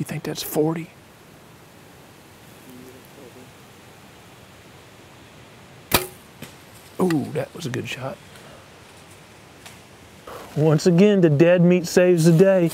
You think that's 40? Oh, that was a good shot. Once again, the dead meat saves the day.